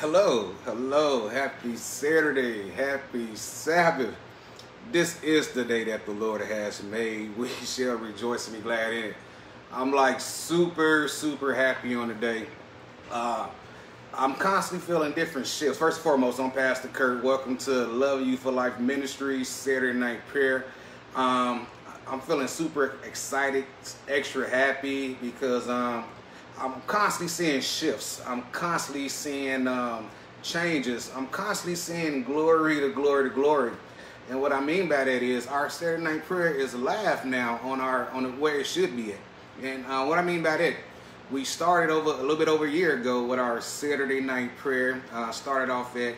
Hello, hello, happy Saturday, happy Sabbath. This is the day that the Lord has made. We shall rejoice and be glad in it. I'm like super, super happy on the day. Uh, I'm constantly feeling different shifts. First and foremost, I'm Pastor Kurt. Welcome to Love You for Life Ministries Saturday Night Prayer. Um, I'm feeling super excited, extra happy because um, I'm constantly seeing shifts. I'm constantly seeing um, changes. I'm constantly seeing glory to glory to glory. And what I mean by that is our Saturday night prayer is live now on our on where it should be at. And uh, what I mean by that, we started over a little bit over a year ago with our Saturday night prayer. Uh, started off at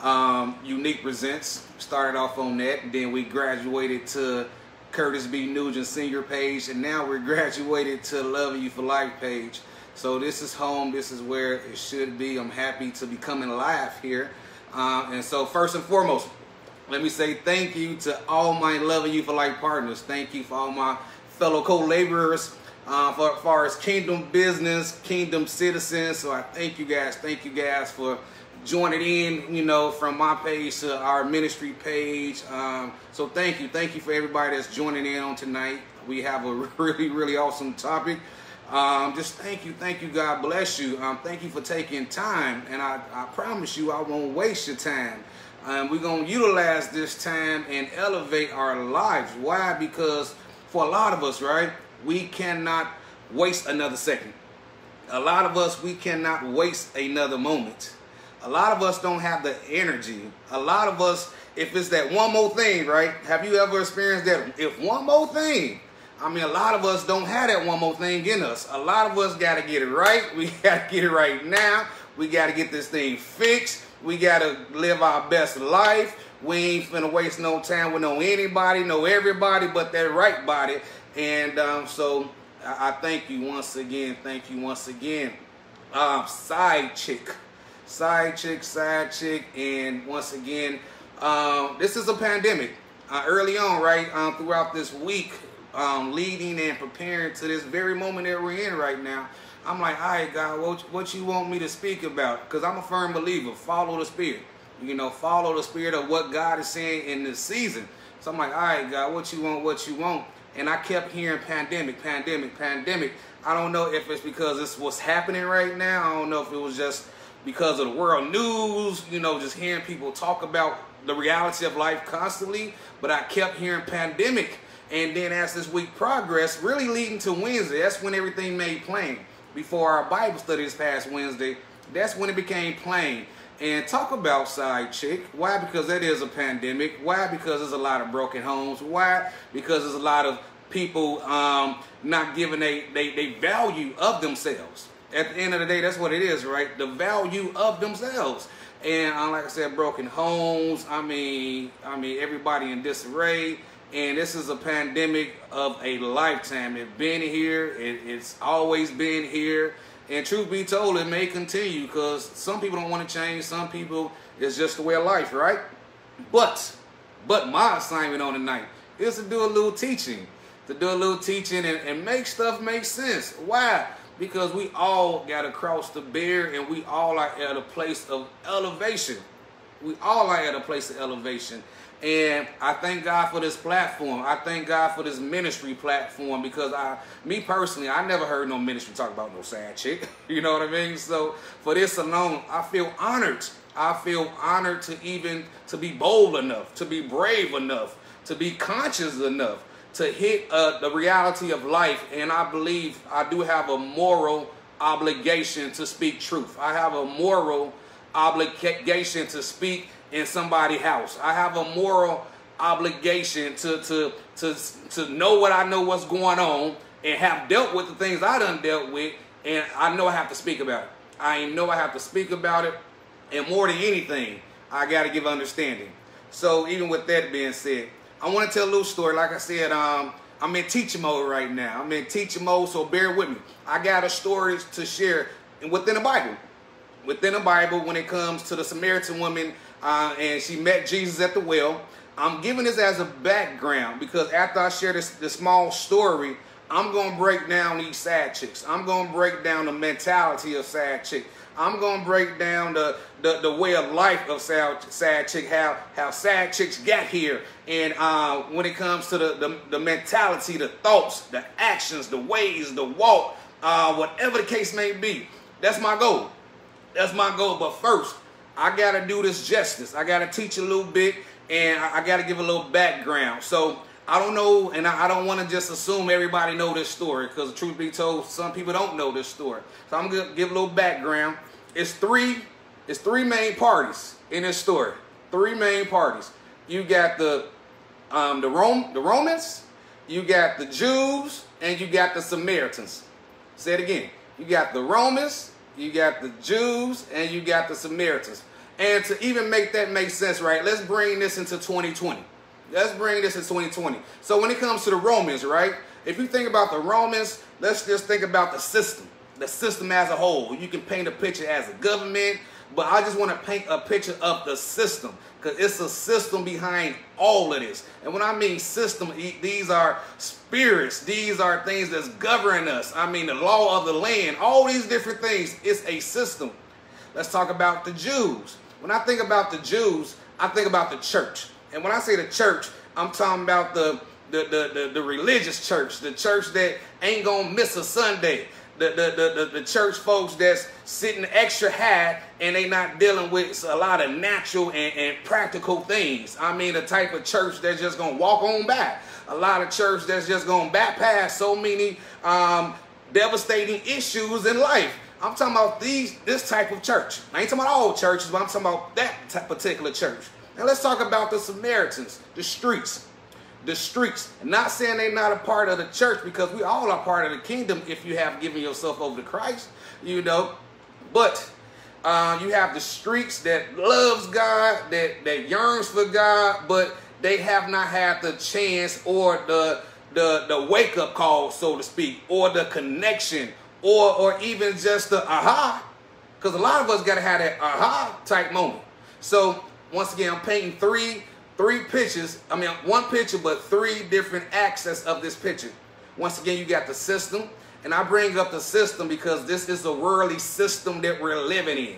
um, Unique Presents. Started off on that. Then we graduated to Curtis B. Nugent Senior page, and now we're graduated to Love You for Life page. So this is home. This is where it should be. I'm happy to be coming live here. Uh, and so first and foremost, let me say thank you to all my Loving You for Life partners. Thank you for all my fellow co-laborers uh, for, far as kingdom business, kingdom citizens. So I thank you guys. Thank you guys for joining in, you know, from my page to our ministry page. Um, so thank you. Thank you for everybody that's joining in on tonight. We have a really, really awesome topic. Um, just thank you, thank you, God bless you. Um, thank you for taking time, and I, I promise you I won't waste your time. Um, we're to utilize this time and elevate our lives. Why? Because for a lot of us, right, we cannot waste another second. A lot of us, we cannot waste another moment. A lot of us don't have the energy. A lot of us, if it's that one more thing, right? Have you ever experienced that? If one more thing, I mean, a lot of us don't have that one more thing in us. A lot of us got to get it right. We got to get it right now. We got to get this thing fixed. We got to live our best life. We ain't finna waste no time with no anybody, no everybody, but that right body. And um, so I, I, thank you once again. Thank you once again. Um, side chick, side chick, side chick. And once again, um, this is a pandemic. Uh, early on, right, um, throughout this week, um, leading and preparing to this very moment that we're in right now, I'm like, all right, God, what, what you want me to speak about? Because I'm a firm believer. Follow the Spirit. You know, follow the Spirit of what God is saying in this season. So I'm like, all right, God, what you want, what you want? And I kept hearing pandemic, pandemic, pandemic. I don't know if it's because it's what's happening right now. I don't know if it was just because of the world news, you know, just hearing people talk about the reality of life constantly. But I kept hearing pandemic. And then as this week progressed, really leading to Wednesday, that's when everything made plain. Before our Bible study this past Wednesday, that's when it became plain. And talk about side chick. Why? Because that is a pandemic. Why? Because there's a lot of broken homes. Why? Because there's a lot of people um, not giving a they, they value of themselves. At the end of the day, that's what it is, right? The value of themselves. And uh, like I said, broken homes. I mean, I mean everybody in disarray and this is a pandemic of a lifetime. It's been here. It, it's always been here. And truth be told, it may continue because some people don't want to change. Some people, it's just the way of life, right? But, but my assignment on tonight is to do a little teaching. To do a little teaching and, and make stuff make sense. Why? Because we all got to cross the bear and we all are at a place of elevation. We all are at a place of elevation. And I thank God for this platform. I thank God for this ministry platform because I, me personally, I never heard no ministry talk about no side chick. You know what I mean? So for this alone, I feel honored. I feel honored to even to be bold enough, to be brave enough, to be conscious enough to hit uh, the reality of life. And I believe I do have a moral obligation to speak truth. I have a moral obligation to speak in somebody's house. I have a moral obligation to to to to know what I know what's going on and have dealt with the things I done dealt with, and I know I have to speak about it. I know I have to speak about it, and more than anything, I got to give understanding. So even with that being said, I want to tell a little story. Like I said, um, I'm in teacher mode right now. I'm in teacher mode, so bear with me. I got a story to share and within the Bible. Within the Bible, when it comes to the Samaritan woman uh, and she met Jesus at the well. I'm giving this as a background because after I share this, this small story, I'm going to break down these side chicks. I'm going to break down the mentality of side chick. I'm gonna break down the the, the way of life of side, side chick, how how side chicks got here, and uh, when it comes to the, the the mentality, the thoughts, the actions, the ways, the walk, uh, whatever the case may be. That's my goal. That's my goal. But first, I gotta do this justice. I gotta teach a little bit, and I, I gotta give a little background. So I don't know, and I, don't want to just assume everybody know this story, because truth be told, some people don't know this story. So I'm gonna give a little background. It's three, it's three main parties in this story. Three main parties. You got the um, the Rome, the Romans, you got the Jews, and you got the Samaritans. Say it again. You got the Romans, you got the Jews, and you got the Samaritans. And to even make that make sense, right, let's bring this into 2020. Let's bring this in 2020. So when it comes to the Romans, right, if you think about the Romans, let's just think about the system, the system as a whole. You can paint a picture as a government, but I just want to paint a picture of the system because it's a system behind all of this. And when I mean system, these are spirits. These are things that's governing us. I mean the law of the land, all these different things. It's a system. Let's talk about the Jews. When I think about the Jews, I think about the church. And when I say the church, I'm talking about the the, the, the, the religious church, the church that ain't gonna miss a Sunday, the, the, the, the, church folks that's sitting extra high and they not dealing with a lot of natural and, and practical things. I mean, the type of church that's just going to walk on by. A lot of church that's just going to bypass so many um, devastating issues in life. I'm talking about these this type of church. I ain't talking about all churches, but I'm talking about that particular church. And let's talk about the Samaritans, the streets. The streets. Not saying they're not a part of the church because we all are part of the kingdom if you have given yourself over to Christ, you know. But uh, you have the streets that loves God, that, that yearns for God, but they have not had the chance or the the the wake up call, so to speak, or the connection, or or even just the aha, because a lot of us gotta have that aha type moment. So once again, I'm painting three three pictures. I mean, one picture, but three different access of this picture. Once again, you got the system. And I bring up the system because this is a worldly system that we're living in.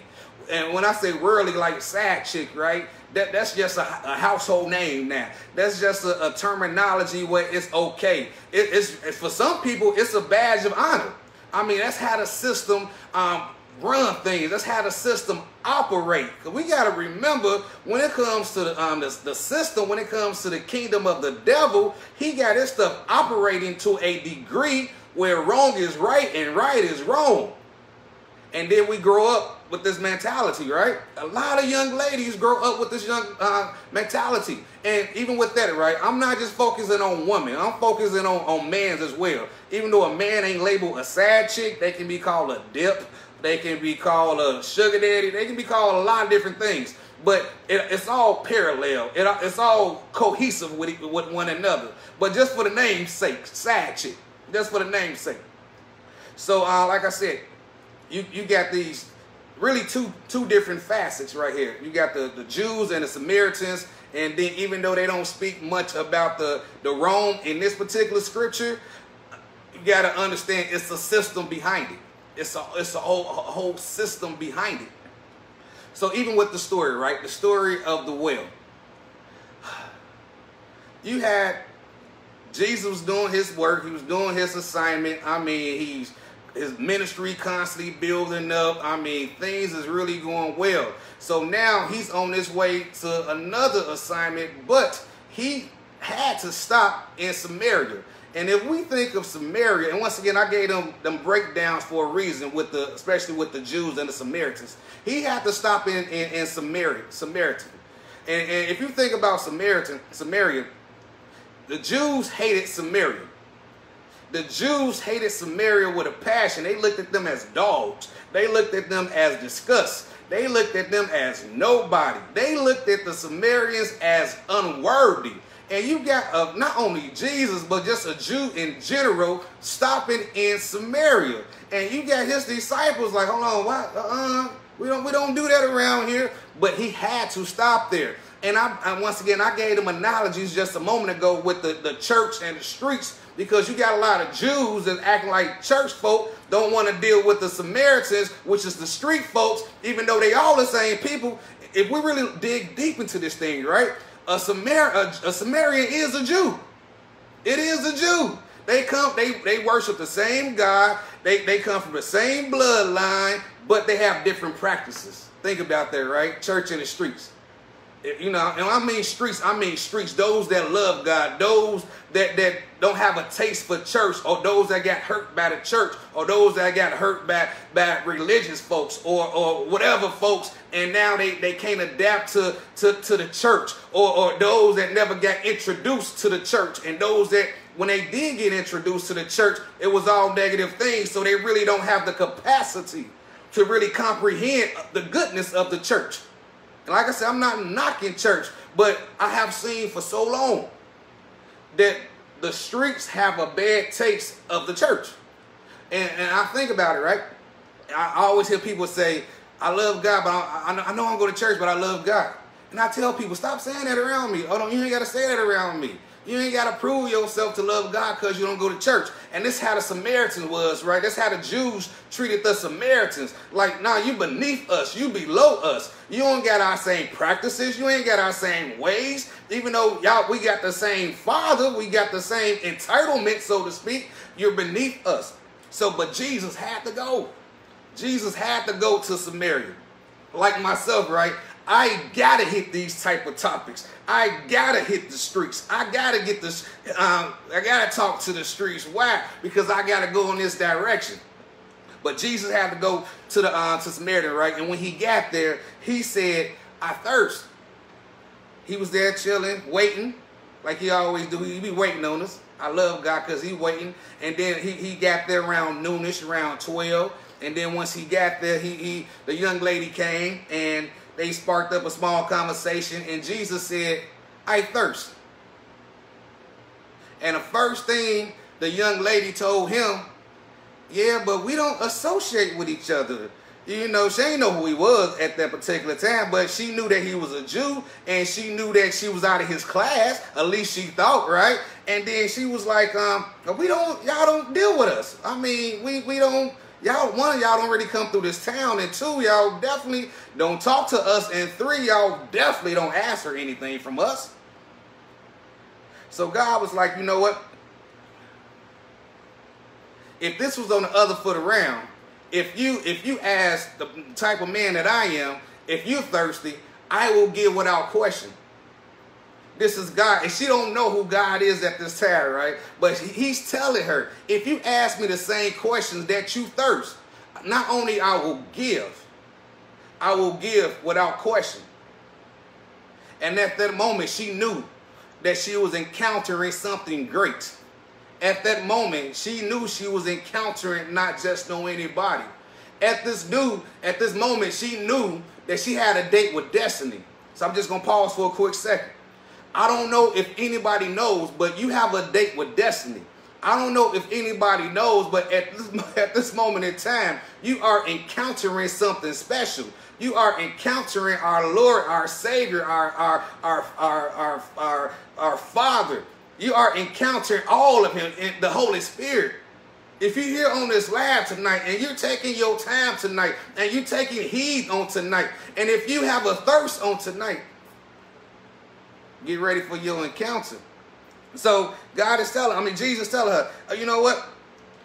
And when I say worldly, like side chick, right? That, that's just a, a household name now. That's just a, a terminology where it's okay. It, it's, for some people, it's a badge of honor. I mean, that's how the system um, run things. That's how the system operate. We got to remember when it comes to the, um, the, the, system, when it comes to the kingdom of the devil, he got his stuff operating to a degree where wrong is right and right is wrong. And then we grow up with this mentality, right? A lot of young ladies grow up with this young uh, mentality. And even with that, right, I'm not just focusing on women. I'm focusing on, on men as well. Even though a man ain't labeled a side chick, they can be called a dip. They can be called a sugar daddy. They can be called a lot of different things. But it, it's all parallel. It, it's all cohesive with, with one another. But just for the name's sake, side chick. Just for the name's sake. So, uh, like I said, you, you got these really two two different facets right here. You got the, the Jews and the Samaritans, and then even though they don't speak much about the, the Rome in this particular scripture, you got to understand it's a system behind it. It's a it's a whole a whole system behind it. So even with the story, right? The story of the well. You had Jesus was doing his work. He was doing his assignment. I mean, he's his ministry constantly building up. I mean, things is really going well. So now he's on his way to another assignment, but he had to stop in Samaria. And if we think of Samaria, and once again, I gave them them breakdowns for a reason, with the especially with the Jews and the Samaritans. He had to stop in in, in Samaria, Samaritan. And, and if you think about Samaritan, Samaria, the Jews hated Samaria. The Jews hated Samaria with a passion. They looked at them as dogs. They looked at them as disgust. They looked at them as nobody. They looked at the Samaritans as unworthy. And you got uh, not only Jesus, but just a Jew in general stopping in Samaria. And you got his disciples like, hold on, what? Uh-uh. We don't, we don't do that around here. But he had to stop there. And I, I, once again, I gave them analogies just a moment ago with the, the church and the streets because you got a lot of Jews that acting like church folk don't want to deal with the Samaritans, which is the street folks, even though they all the same people. If we really dig deep into this thing, right? A, Samar- a, a Samaritan is a Jew. It is a Jew. They come, they, they worship the same God. They, they come from the same bloodline, but they have different practices. Think about that, right? Church in the streets. You know, and I mean streets, I mean streets, those that love God, those that, that don't have a taste for church, or those that got hurt by the church, or those that got hurt by, by religious folks, or, or whatever folks, and now they, they can't adapt to, to, to the church, or, or those that never got introduced to the church, and those that when they did get introduced to the church, it was all negative things, so they really don't have the capacity to really comprehend the goodness of the church. And like I said, I'm not knocking church, but I have seen for so long that the streets have a bad taste of the church. And, and I think about it, right? I always hear people say, I love God, but I, I know I'm going to church, but I love God. And I tell people, stop saying that around me. Oh, no, you ain't got to say that around me. You ain't got to prove yourself to love God because you don't go to church. And this how the Samaritan was, right? That's how the Jews treated the Samaritans. Like, nah, you beneath us. You below us. You don't got our same practices. You ain't got our same ways. Even though y'all, we got the same father. We got the same entitlement, so to speak. You're beneath us. So, but Jesus had to go. Jesus had to go to Samaria. Like myself, right? I gotta hit these type of topics. I gotta hit the streets. I gotta get this. Um, I gotta talk to the streets. Why? Because I gotta go in this direction. But Jesus had to go to the uh, to Samaritan, right? And when he got there, he said, "I thirst." He was there chilling, waiting, like he always do. He be waiting on us. I love God because he waiting. And then he, he got there around noonish, around 12. And then once he got there, he, he the young lady came and they sparked up a small conversation, and Jesus said, I thirst. And the first thing the young lady told him, yeah, but we don't associate with each other. You know, she didn't know who he was at that particular time, but she knew that he was a Jew, and she knew that she was out of his class. At least she thought, right? And then she was like, um, we don't, y'all don't deal with us. I mean, we, we don't, y'all, one, of y'all don't really come through this town, and two, y'all definitely don't talk to us, and three, y'all definitely don't ask for anything from us. So God was like, you know what? If this was on the other foot around, if you if you ask the type of man that I am, if you're thirsty, I will give without question. This is God, and she don't know who God is at this time, right? But he's telling her, if you ask me the same questions that you thirst, not only I will give, I will give without question. And at that moment, she knew that she was encountering something great. At that moment, she knew she was encountering not just know anybody. At this new, at this moment, she knew that she had a date with destiny. So I'm just gonna pause for a quick second. I don't know if anybody knows, but you have a date with destiny. I don't know if anybody knows, but at this, at this moment in time, you are encountering something special. You are encountering our Lord, our Savior, our, our, our, our, our, our, our Father. You are encountering all of Him in the Holy Spirit. If you're here on this lab tonight and you're taking your time tonight and you're taking heed on tonight, and if you have a thirst on tonight, Get ready for your encounter. So God is telling, I mean, Jesus telling her, oh, you know what?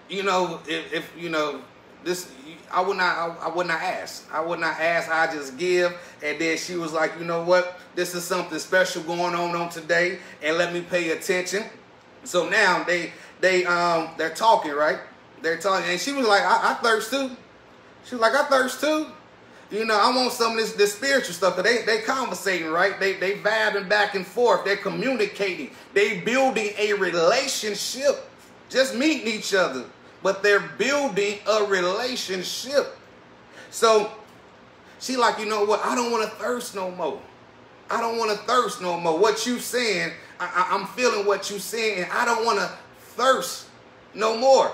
You know, if, if you know, this, I would not, I, I, would not ask. I would not ask. I just give. And then she was like, you know what? This is something special going on on today, and let me pay attention. So now they, they, um, they're talking, right? They're talking, and she was like, I, I thirst too. She was like, I thirst too. You know, I want some of this, this spiritual stuff. They they conversating, right? They they vibing back and forth. They're communicating. They building a relationship. Just meeting each other, but they're building a relationship. So she like, you know what? I don't want to thirst no more. I don't want to thirst no more. What you saying? I, I, I'm feeling what you saying, and I don't want to thirst no more.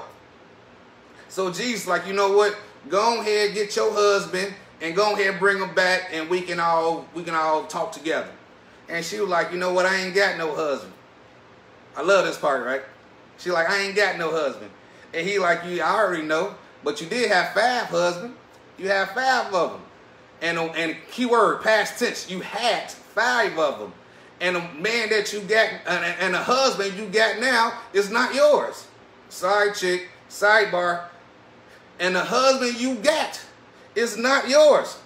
So Jesus like, you know what? Go ahead, get your husband and go ahead and bring them back and we can all we can all talk together. And she was like, you know what? I ain't got no husband. I love this part, right? She like, I ain't got no husband. And he like, you, I already know, but you did have five husbands. You have five of them. And, uh, and keyword, past tense, you had five of them. And the man that you got, and, and the husband you got now is not yours. Side chick, sidebar. And the husband you got is not yours.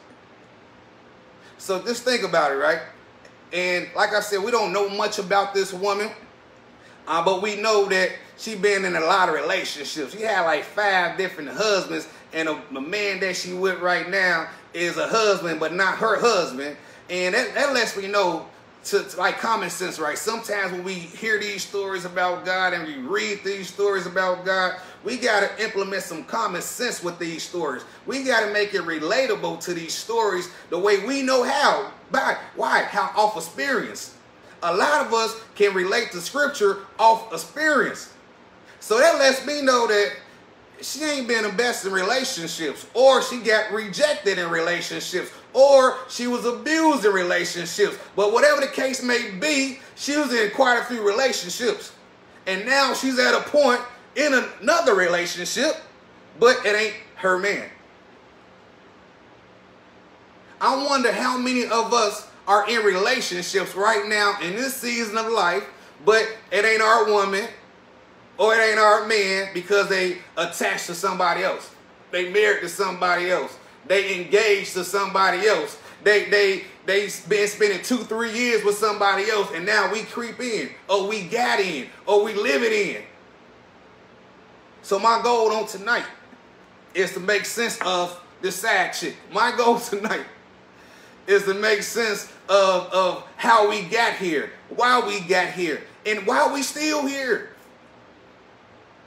So just think about it, right? And like I said, we don't know much about this woman, uh, but we know that she been in a lot of relationships. She had like five different husbands, and a, the man that she with right now is a husband, but not her husband. And that, that lets me know to, to, like common sense, right? Sometimes when we hear these stories about God and we read these stories about God, we got to implement some common sense with these stories. We got to make it relatable to these stories the way we know how. By why? How off experience. A lot of us can relate to scripture off experience. So that lets me know that she ain't been the best in relationships, or she got rejected in relationships, or she was abused in relationships. But whatever the case may be, she was in quite a few relationships. And now she's at a point in another relationship, but it ain't her man. I wonder how many of us are in relationships right now in this season of life, but it ain't our woman or it ain't our man because they attached to somebody else. They married to somebody else. They engaged to somebody else. They they they been spending two three years with somebody else, and now we creep in, or we got in, or we live it in. So my goal on tonight is to make sense of this side chick. My goal tonight is to make sense of, of how we got here, why we got here, and why we still here.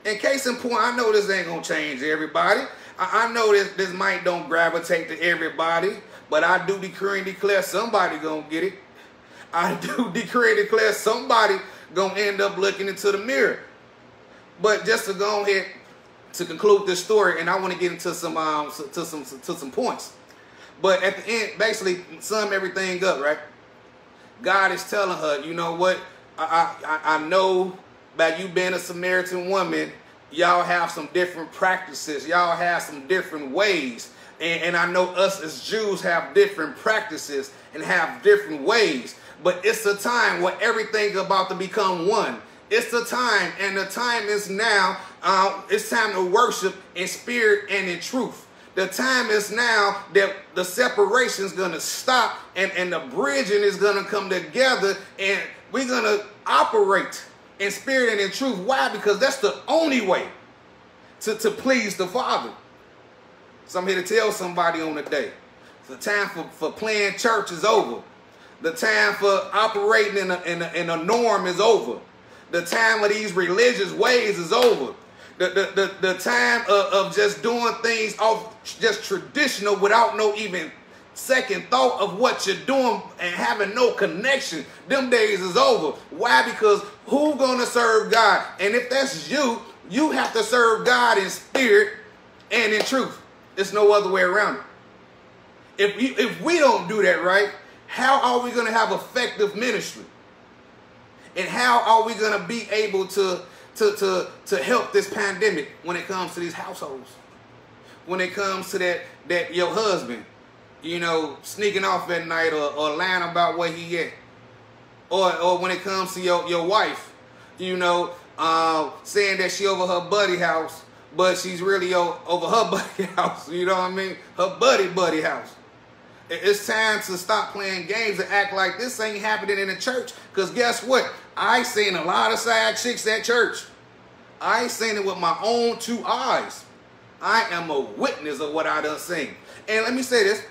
In case in point, I know this ain't gonna change everybody. I, I know this, this might don't gravitate to everybody, but I do decree and declare somebody gonna get it. I do decree and declare somebody gonna end up looking into the mirror. But just to go ahead to conclude this story, and I want to get into some um, to some to some points. But at the end, basically, sum everything up, right? God is telling her, you know what? I I, I know by you being a Samaritan woman, y'all have some different practices. Y'all have some different ways. And, and I know us as Jews have different practices and have different ways. But it's a time where everything about to become one. It's the time, and the time is now. Uh, it's time to worship in spirit and in truth. The time is now that the separation is going to stop and, and the bridging is going to come together and we're going to operate in spirit and in truth. Why? Because that's the only way to, to please the Father. So I'm here to tell somebody on the day. The time for, for playing church is over. The time for operating in a, in a, in a norm is over. The time of these religious ways is over. The, the, the, the time of, of just doing things off just traditional without no even second thought of what you're doing and having no connection, them days is over. Why? Because who gonna serve God? And if that's you, you have to serve God in spirit and in truth. There's no other way around it. If, you, if we don't do that right, how are we gonna have effective ministry? And how are we to be able to, to, to, to help this pandemic when it comes to these households? When it comes to that, that your husband, you know, sneaking off at night or, or lying about where he at. Or, or when it comes to your, your wife, you know, uh, saying that she over her buddy house, but she's really over her buddy house. You know what I mean? Her buddy buddy house. It's time to stop playing games and act like this ain't happening in the church. Because guess what? I seen a lot of side chicks at church. I seen it with my own two eyes. I am a witness of what I done seen. And let me say this.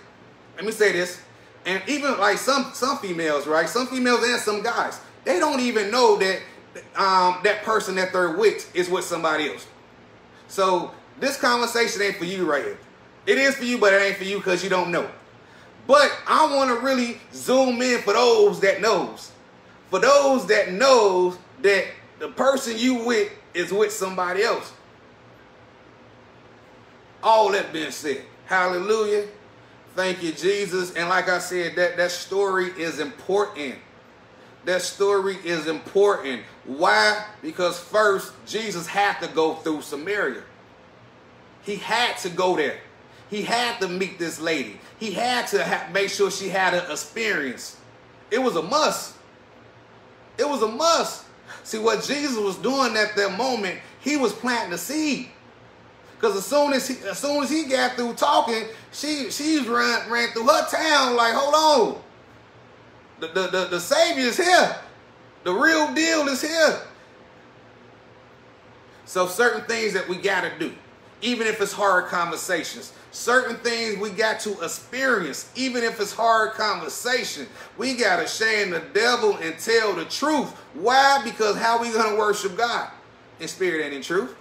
Let me say this. And even like some some females, right? Some females and some guys, they don't even know that um, that person that they're with is with somebody else. So this conversation ain't for you right here. It is for you, but it ain't for you because you don't know. But I want to really zoom in for those that knows for those that knows that the person you with is with somebody else. All that being said, hallelujah. Thank you, Jesus. And like I said, that, that story is important. that story is important. Why? Because first, Jesus had to go through Samaria. He had to go there. He had to meet this lady. He had to ha- make sure she had an experience. It was a must. It was a must. See what Jesus was doing at that moment, he was planting a seed. Because as soon as he as soon as he got through talking, she she's run ran through her town like, hold on. The the the, the savior is here. The real deal is here. So certain things that we gotta do, even if it's hard conversations. Certain things we got to experience, even if it's hard conversation. We got to shame the devil and tell the truth. Why? Because how we to worship God? In spirit and in truth.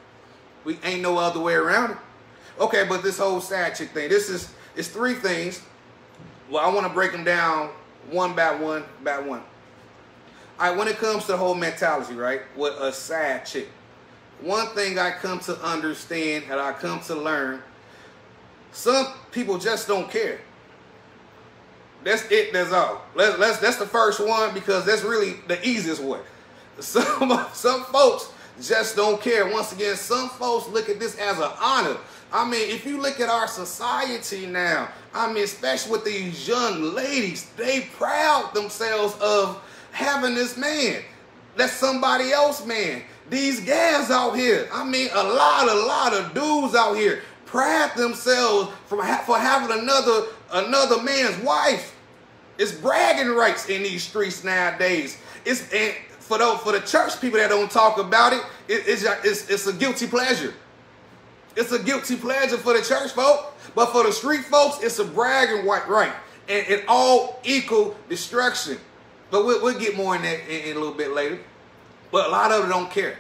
We ain't no other way around it. Okay, but this whole side chick thing, this is, it's three things. Well, I want to break them down one by one by one. All right, when it comes to the whole mentality, right, with a side chick, one thing I come to understand and I come to learn some people just don't care. That's it. That's all. Let's, let's that's the first one because that's really the easiest one. Some some folks just don't care. Once again, some folks look at this as an honor. I mean, if you look at our society now, I mean, especially with these young ladies, they proud themselves of having this man. That's somebody else, man. These guys out here, I mean, a lot, a lot of dudes out here pride themselves from for having another another man's wife. It's bragging rights in these streets nowadays. It's and for the for the church people that don't talk about it, it it's, it's it's a guilty pleasure. It's a guilty pleasure for the church folk, but for the street folks, it's a bragging white right, and it all equal destruction. But we'll, we'll get more in that in, in, a little bit later. But a lot of them don't care.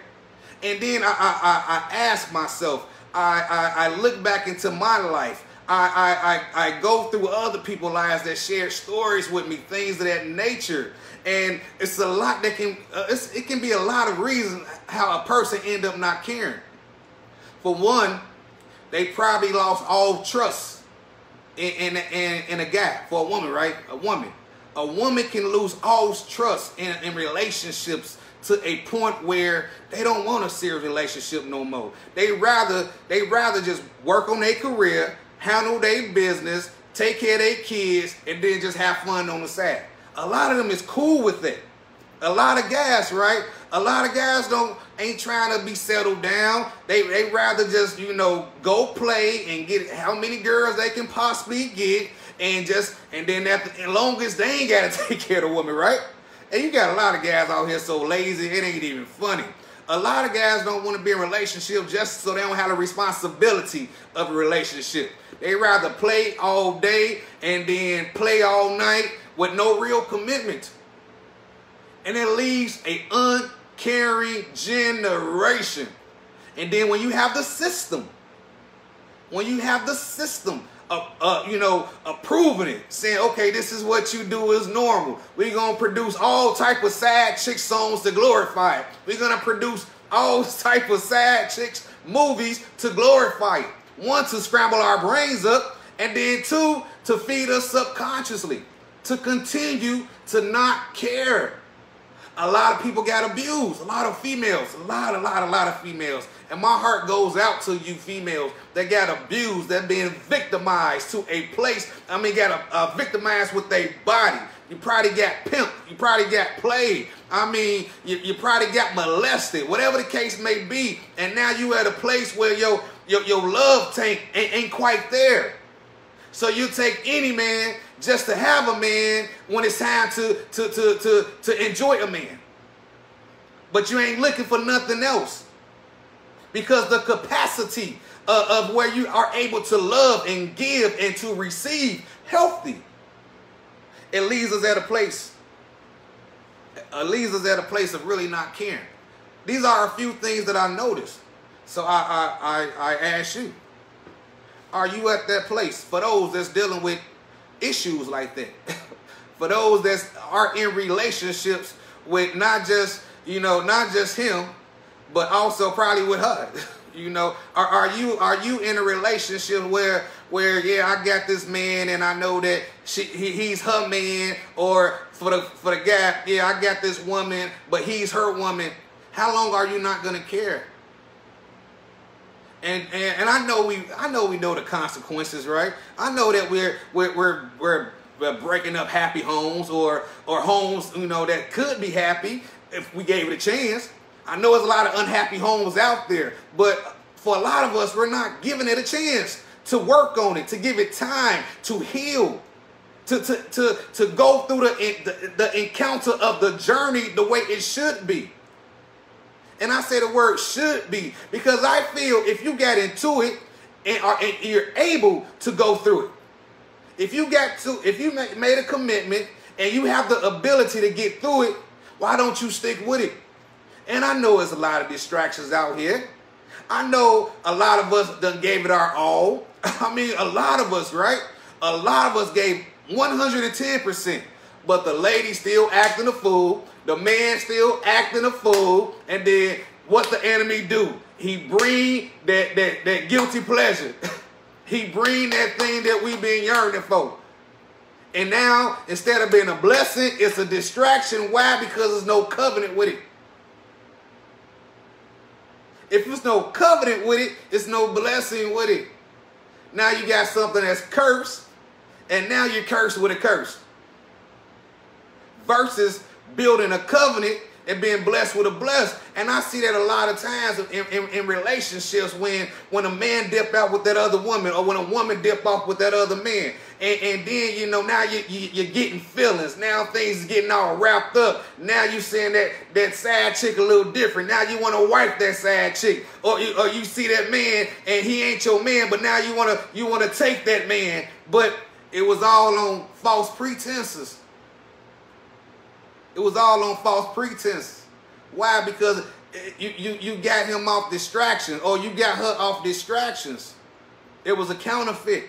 And then I, I, I, I ask myself, I, I, I look back into my life. I, I, I, I go through other people's lives that share stories with me, things of that nature. And it's a lot that can, uh, it can be a lot of reasons how a person end up not caring. For one, they probably lost all trust in, in, in, in a guy, for a woman, right? A woman. A woman can lose all trust in, in relationships to a point where they don't want a serious relationship no more. They rather they rather just work on their career, handle their business, take care of their kids, and then just have fun on the side. A lot of them is cool with it. A lot of guys, right? A lot of guys don't ain't trying to be settled down. They they rather just you know go play and get how many girls they can possibly get, and just and then at the longest they ain't got to take care of the woman, right? And you got a lot of guys out here so lazy, it ain't even funny. A lot of guys don't want to be in relationship just so they don't have the responsibility of a relationship. They rather play all day and then play all night with no real commitment. And it leaves a uncaring generation. And then when you have the system, when you have the system uh, uh, you know, approving it, saying, okay, this is what you do is normal. We're going to produce all type of side chick songs to glorify it. We're going to produce all type of side chicks movies to glorify it. One, to scramble our brains up, and then two, to feed us subconsciously, to continue to not care. A lot of people got abused, a lot of females, a lot, a lot, a lot of females and my heart goes out to you females that got abused, that being victimized to a place. I mean, got a, a victimized with their body. You probably got pimped. You probably got played. I mean, you, you probably got molested, whatever the case may be. And now you at a place where your, your, your love tank ain't, ain't quite there. So you take any man just to have a man when it's time to, to, to, to, to enjoy a man. But you ain't looking for nothing else because the capacity uh, of where you are able to love and give and to receive healthy, it leaves us at a place. It leaves us at a place of really not caring. These are a few things that I noticed. So I, I, I, I ask you, are you at that place for those that's dealing with issues like that? for those that are in relationships with not just, you know, not just him, but also probably with her. You know, are, are you are you in a relationship where where yeah I got this man and I know that she he, he's her man or for the for the guy yeah I got this woman but he's her woman. How long are you not gonna care? And, and and I know we I know we know the consequences, right? I know that we're we're we're, we're breaking up happy homes or or homes you know that could be happy if we gave it a chance. I know there's a lot of unhappy homes out there, but for a lot of us, we're not giving it a chance to work on it, to give it time to heal, to, to, to, to go through the, the, the encounter of the journey the way it should be. And I say the word should be because I feel if you got into it and, are, and you're able to go through it, if you got to, if you made a commitment and you have the ability to get through it, why don't you stick with it? And I know there's a lot of distractions out here. I know a lot of us done gave it our all. I mean, a lot of us, right? A lot of us gave 110%. But the lady still acting a fool. The man still acting a fool. And then what the enemy do? He bring that, that, that guilty pleasure. he bring that thing that we've been yearning for. And now, instead of being a blessing, it's a distraction. Why? Because there's no covenant with it. If there's no covenant with it, it's no blessing with it. Now you got something that's cursed, and now you're cursed with a curse. Versus building a covenant and being blessed with a bless. And I see that a lot of times in, in, in, relationships when when a man dip out with that other woman or when a woman dip off with that other man. And, and then, you know, now you, you, are getting feelings. Now things getting all wrapped up. Now you saying that that side chick a little different. Now you want to wipe that side chick. Or you, or you see that man and he ain't your man, but now you want to you want to take that man. But it was all on false pretenses. It was all on false pretenses. Why? Because you, you, you got him off distractions or you got her off distractions. It was a counterfeit.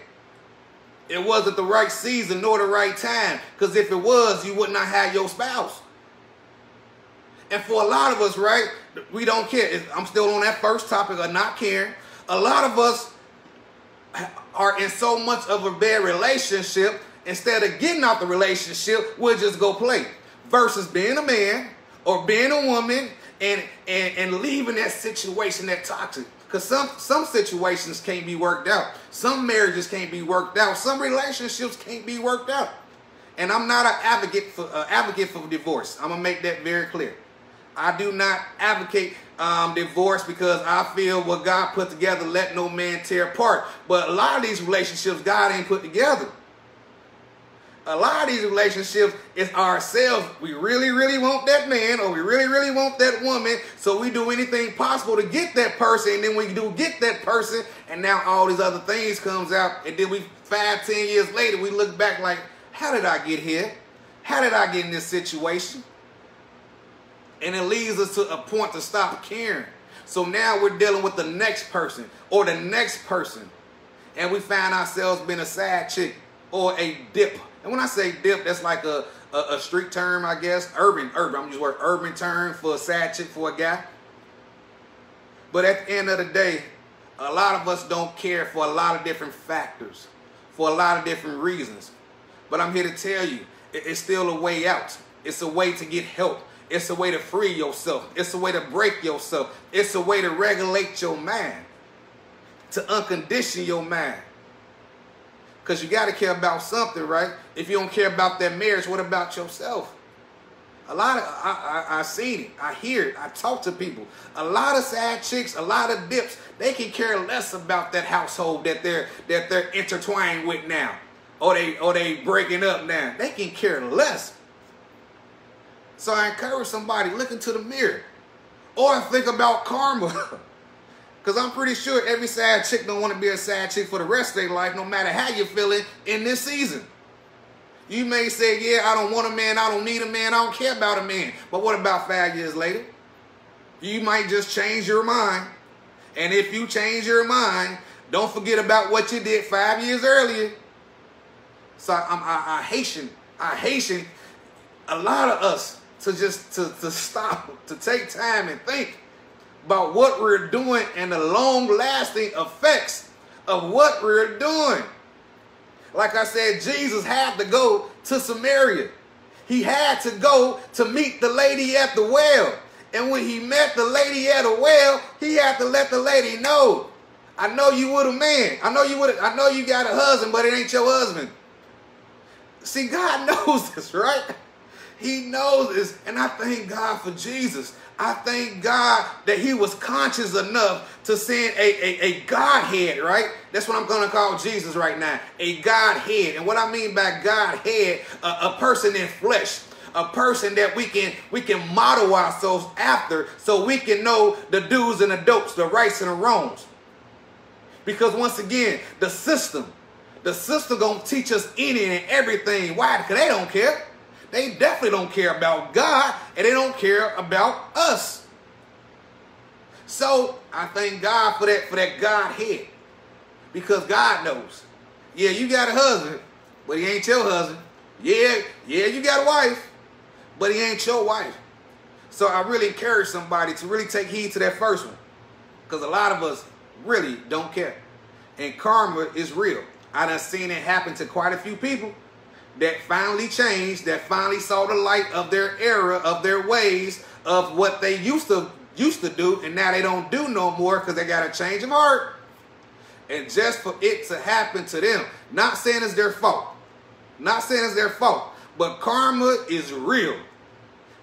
It wasn't the right season nor the right time. Because if it was, you would not have your spouse. And for a lot of us, right, we don't care. I'm still on that first topic of not caring. A lot of us are in so much of a bad relationship, instead of getting out the relationship, we'll just go play versus being a man or being a woman and and, and leaving that situation that toxic. Because some some situations can't be worked out. Some marriages can't be worked out. Some relationships can't be worked out. And I'm not an advocate for uh, advocate for divorce. I'm gonna make that very clear. I do not advocate um, divorce because I feel what God put together, let no man tear apart. But a lot of these relationships God ain't put together a lot of these relationships is ourselves. We really, really want that man or we really, really want that woman. So we do anything possible to get that person. And then we do get that person. And now all these other things comes out. And then we, five, ten years later, we look back like, how did I get here? How did I get in this situation? And it leads us to a point to stop caring. So now we're dealing with the next person or the next person. And we find ourselves being a side chick or a dip and when I say dip, that's like a, a, a street term, I guess. Urban, urban. I'm just word urban term for a side chick for a guy. But at the end of the day, a lot of us don't care for a lot of different factors, for a lot of different reasons. But I'm here to tell you, it's still a way out. It's a way to get help. It's a way to free yourself. It's a way to break yourself. It's a way to regulate your mind, to uncondition your mind. Because you got to care about something, right? If you don't care about that marriage, what about yourself? A lot of, I, I, I seen it, I hear it, I talk to people. A lot of side chicks, a lot of dips, they can care less about that household that they're that they're intertwined with now. Or they or they breaking up now. They can care less. So I encourage somebody, look into the mirror. Or think about karma. Because I'm pretty sure every side chick don't want to be a side chick for the rest of their life, no matter how you're feeling in this season. You may say, yeah, I don't want a man, I don't need a man, I don't care about a man. But what about five years later? You might just change your mind. And if you change your mind, don't forget about what you did five years earlier. So I'm, I, I Haitian, I Haitian, a lot of us to just to, to stop, to take time and think about what we're doing and the long lasting effects of what we're doing. Like I said, Jesus had to go to Samaria. He had to go to meet the lady at the well. And when he met the lady at a well, he had to let the lady know, I know you with a man. I know you would I know you got a husband, but it ain't your husband. See, God knows this, right? He knows this. And I thank God for Jesus. I thank God that he was conscious enough to send a, a, a Godhead, right? That's what I'm going to call Jesus right now. A Godhead. And what I mean by Godhead, a, a person in flesh a person that we can we can model ourselves after so we can know the do's and the don'ts, the rights and the wrongs. Because once again, the system, the system gonna teach us any and everything. Why? Because they don't care. They definitely don't care about God and they don't care about us. So I thank God for that for that Godhead. Because God knows. Yeah, you got a husband, but he ain't your husband. Yeah, yeah, you got a wife, but he ain't your wife. So I really encourage somebody to really take heed to that first one. Because a lot of us really don't care. And karma is real. I done seen it happen to quite a few people that finally changed, that finally saw the light of their era, of their ways, of what they used to used to do, and now they don't do no more because they got a change of heart. And just for it to happen to them, not saying it's their fault, not saying it's their fault, but karma is real.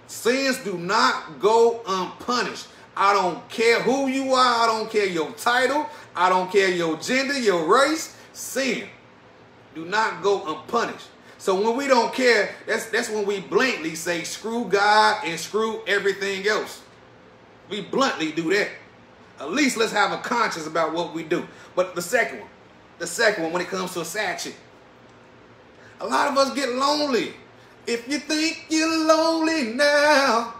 Sins do not go unpunished. I don't care who you are. I don't care your title. I don't care your gender, your race. Sin do not go unpunished. So when we don't care, that's that's when we blatantly say screw God and screw everything else. We bluntly do that. At least let's have a conscience about what we do. But the second one, the second one when it comes to a side chick. A lot of us get lonely. If you think you're lonely now,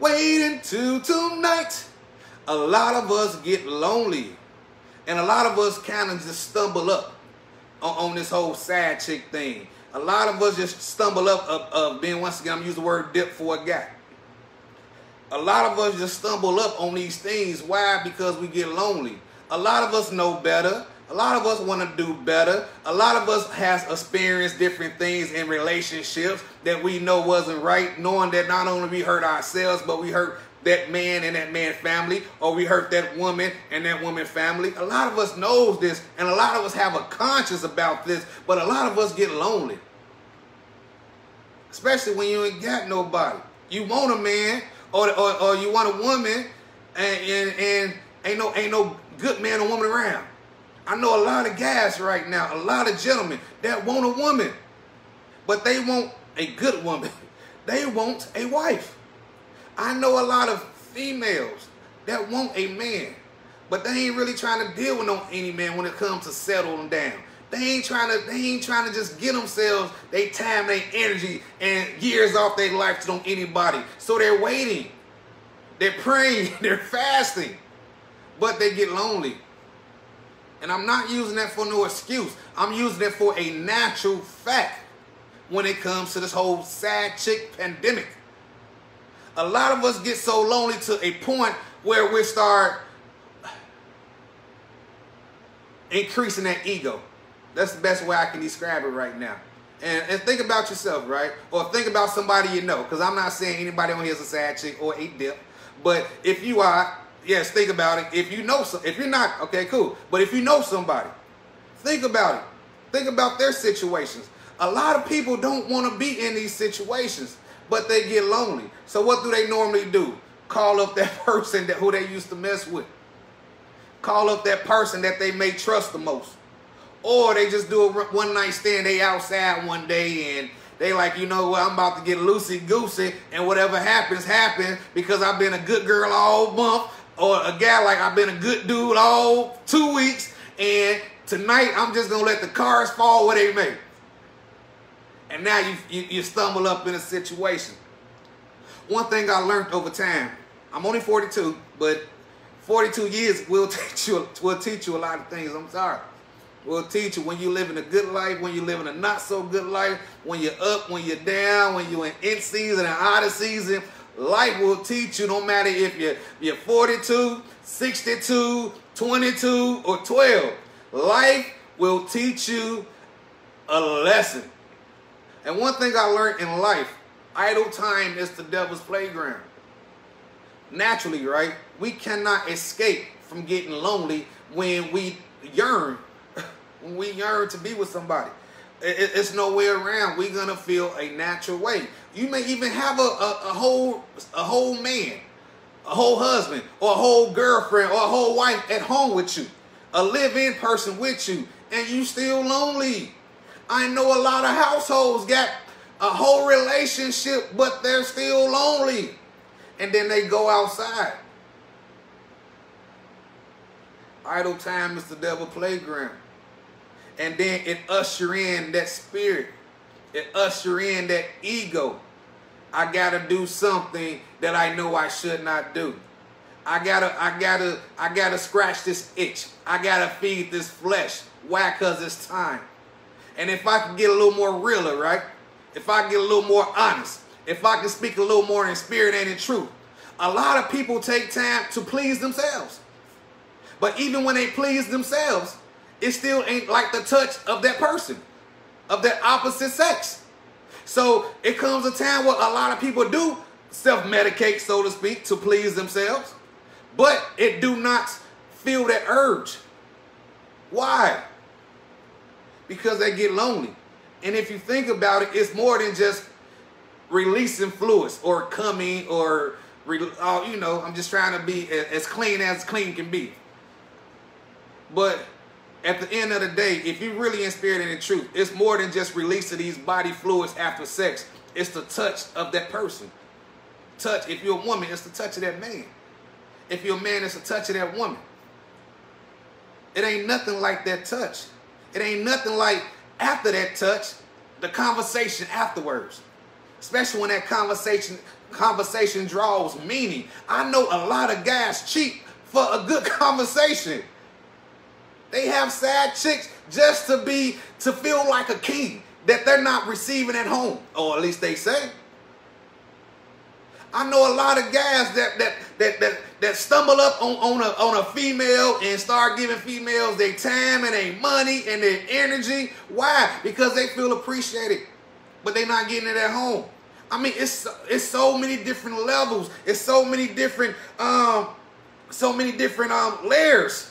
wait until tonight. A lot of us get lonely. And a lot of us kind of just stumble up on, on this whole side chick thing. A lot of us just stumble up of, of being, once again, I'm using the word dip for a guy. A lot of us just stumble up on these things. Why? Because we get lonely. A lot of us know better. A lot of us want to do better. A lot of us has experienced different things in relationships that we know wasn't right, knowing that not only we hurt ourselves, but we hurt that man and that man family, or we hurt that woman and that woman family. A lot of us knows this, and a lot of us have a conscience about this, but a lot of us get lonely. Especially when you ain't got nobody. You want a man, or, or, or you want a woman, and, and, and ain't no ain't no good man or woman around. I know a lot of guys right now, a lot of gentlemen that want a woman, but they want a good woman. They want a wife. I know a lot of females that want a man, but they ain't really trying to deal with no any man when it comes to settling down. They ain't trying to. They ain't trying to just get themselves they time, they energy, and years off their life to anybody. So they're waiting. They're praying. They're fasting, but they get lonely. And I'm not using that for no excuse. I'm using it for a natural fact when it comes to this whole side chick pandemic. A lot of us get so lonely to a point where we start increasing that ego. That's the best way I can describe it right now. And, and think about yourself, right? Or think about somebody you know. Because I'm not saying anybody on here is a side chick or a dip. But if you are, yes, think about it. If you know some, if you're not, okay, cool. But if you know somebody, think about it. Think about their situations. A lot of people don't want to be in these situations, but they get lonely. So what do they normally do? Call up that person that who they used to mess with. Call up that person that they may trust the most. Or they just do a one night stand. They outside one day and they like, you know what, I'm about to get loosey goosey and whatever happens, happens because I've been a good girl all month. Or a guy like I've been a good dude all two weeks. And tonight I'm just going to let the cards fall where they may. And now you, you, you stumble up in a situation. One thing I learned over time, I'm only 42, but 42 years will teach you will teach you a lot of things. I'm sorry. Will teach you when you're living a good life, when you're living a not so good life, when you're up, when you're down, when you're in in season and out of season. life will teach you no matter if you're, you're 42, 62, 22, or 12. Life will teach you a lesson. And one thing I learned in life, idle time is the devil's playground. Naturally, right? We cannot escape from getting lonely when we yearn, when we yearn to be with somebody. It's no way around. We're gonna feel a natural way. You may even have a, a, a whole a whole man, a whole husband, or a whole girlfriend, or a whole wife at home with you, a live-in person with you, and you still lonely. I know a lot of households got a whole relationship, but they're still lonely. And then they go outside. Idle time is the devil playground. And then it usher in that spirit. It usher in that ego. I gotta do something that I know I should not do. I gotta, I gotta, I gotta scratch this itch. I gotta feed this flesh. Why? Cause it's time. And if I can get a little more realer, right? If I get a little more honest, if I can speak a little more in spirit and in truth, a lot of people take time to please themselves. But even when they please themselves, it still ain't like the touch of that person, of that opposite sex. So it comes a time where a lot of people do self-medicate, so to speak, to please themselves, but it do not feel that urge. Why? Because they get lonely. And if you think about it, it's more than just releasing fluids or coming or, uh, you know, I'm just trying to be as clean as clean can be. But at the end of the day, if you really in spirit and in truth, it's more than just releasing these body fluids after sex. It's the touch of that person. Touch. If you're a woman, it's the touch of that man. If you're a man, it's the touch of that woman. It ain't nothing like that touch. It ain't nothing like after that touch, the conversation afterwards. Especially when that conversation conversation draws meaning. I know a lot of guys cheat for a good conversation. They have side chicks just to be, to feel like a king that they're not receiving at home. Or at least they say. I know a lot of guys that that that that, that stumble up on, on a on a female and start giving females their time and their money and their energy. Why? Because they feel appreciated, but they're not getting it at home. I mean, it's it's so many different levels. It's so many different um so many different um layers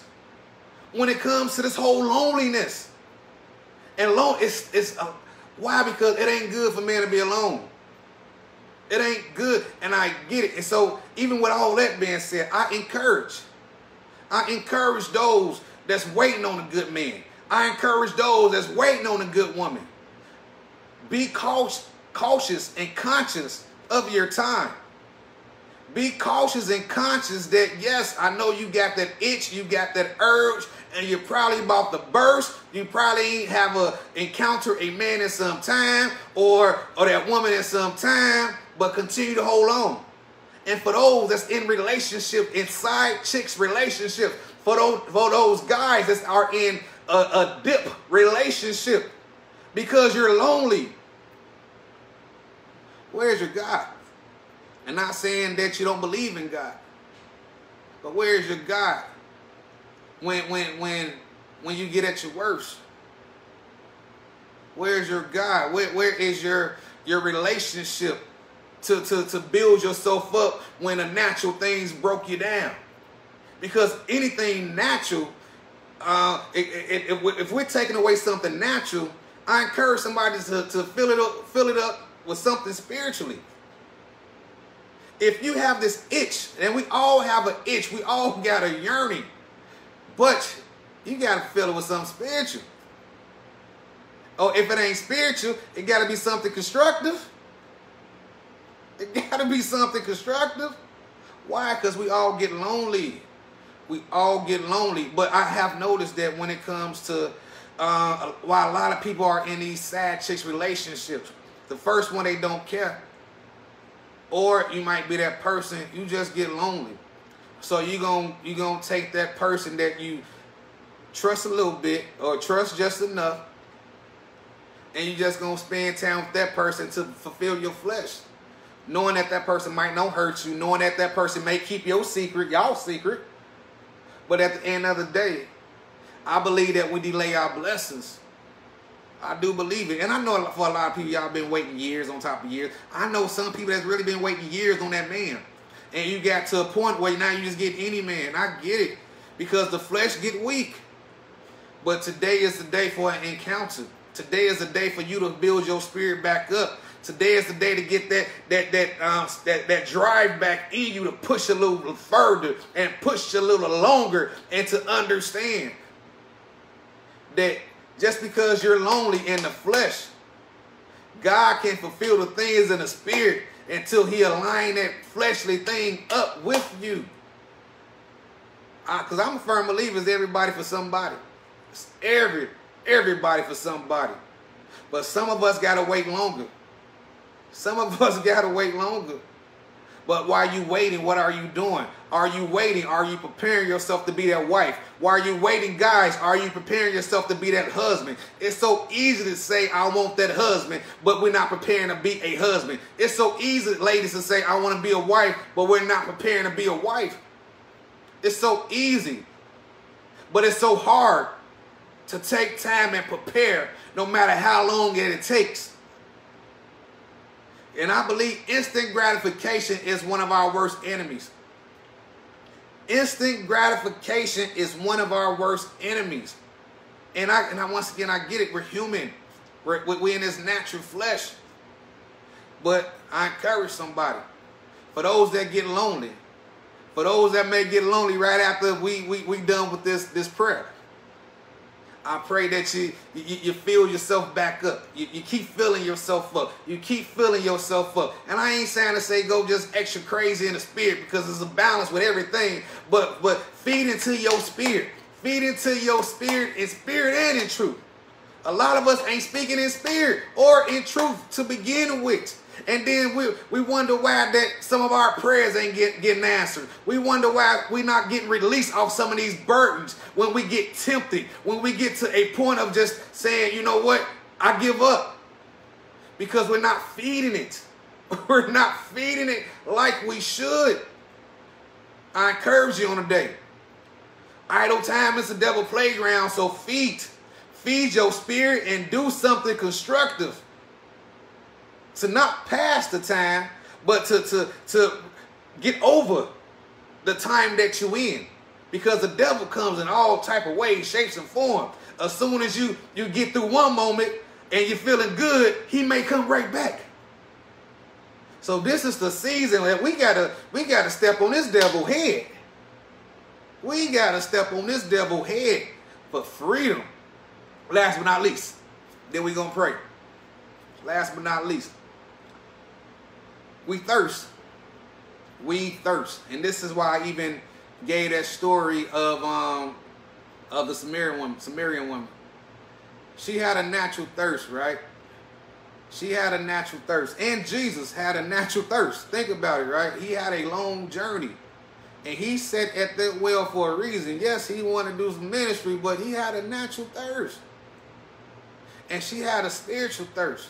when it comes to this whole loneliness. And alone, it's, it's uh, why? Because it ain't good for man to be alone. It ain't good, and I get it. And so, even with all that being said, I encourage. I encourage those that's waiting on a good man. I encourage those that's waiting on a good woman. Be cautious, and conscious of your time. Be cautious and conscious that yes, I know you got that itch, you got that urge, and you're probably about to burst. You probably have a encounter a man in some time or or that woman in some time, but continue to hold on. And for those that's in relationship, inside chicks relationship, for those for those guys that are in a, a dip relationship because you're lonely. Where's your God? And not saying that you don't believe in God. But where's your God? when when when when you get at your worst? Where's your God? Where where is your your relationship to, to, to build yourself up when the natural things broke you down? Because anything natural, uh, it, it, it, if we're taking away something natural, I encourage somebody to, to fill it up, fill it up with something spiritually. If you have this itch, and we all have an itch, we all got a yearning but you got to fill it with something spiritual. Oh, if it ain't spiritual, it got to be something constructive. It got to be something constructive. Why? Because we all get lonely. We all get lonely. But I have noticed that when it comes to uh, why a lot of people are in these side chicks relationships, the first one they don't care. Or you might be that person, you just get lonely. So you gonna you gonna take that person that you trust a little bit or trust just enough, and you just gonna spend time with that person to fulfill your flesh. Knowing that that person might not hurt you, knowing that that person may keep your secret, y'all secret. But at the end of the day, I believe that we delay our blessings. I do believe it. And I know for a lot of people, y'all been waiting years on top of years. I know some people that's really been waiting years on that man. And you got to a point where now you just get any man. I get it. Because the flesh get weak. But today is the day for an encounter. Today is the day for you to build your spirit back up. Today is the day to get that that that um, that that drive back in you to push a little further and push a little longer and to understand that just because you're lonely in the flesh, God can fulfill the things in the spirit until He align that fleshly thing up with you. Because I'm a firm believer, it's everybody for somebody. It's every everybody for somebody. But some of us gotta wait longer. Some of us got to wait longer. But while you waiting, what are you doing? Are you waiting? Are you preparing yourself to be that wife? While you waiting, guys, are you preparing yourself to be that husband? It's so easy to say, I want that husband, but we're not preparing to be a husband. It's so easy, ladies, to say, I want to be a wife, but we're not preparing to be a wife. It's so easy, but it's so hard to take time and prepare no matter how long it takes. And I believe instant gratification is one of our worst enemies. Instant gratification is one of our worst enemies. And I, and I once again, I get it. We're human. We're, we're in this natural flesh. But I encourage somebody. For those that get lonely, for those that may get lonely right after we we we done with this this prayer. I pray that you, you, you fill yourself back up. You, you keep filling yourself up. You keep filling yourself up. And I ain't saying to say go just extra crazy in the spirit because there's a balance with everything. But but feed into your spirit. Feed into your spirit in spirit and in truth. A lot of us ain't speaking in spirit or in truth to begin with. And then we, we wonder why that some of our prayers ain't get, getting answered. We wonder why we're not getting released off some of these burdens when we get tempted, when we get to a point of just saying, you know what, I give up. Because we're not feeding it. We're not feeding it like we should. I encourage you on a day. Idle time is the devil playground, so feed. Feed your spirit and do something constructive to not pass the time, but to, to, to get over the time that you're in. Because the devil comes in all type of ways, shapes, and forms. As soon as you, you get through one moment and you're feeling good, he may come right back. So this is the season that we gotta we gotta step on this devil head. We gotta step on this devil head for freedom. Last but not least, then we gonna pray. Last but not least, we thirst. We thirst. And this is why I even gave that story of um of the Samaritan woman, Samaritan woman. She had a natural thirst, right? She had a natural thirst. And Jesus had a natural thirst. Think about it, right? He had a long journey. And he sat at that well for a reason. Yes, he wanted to do some ministry, but he had a natural thirst. And she had a spiritual thirst.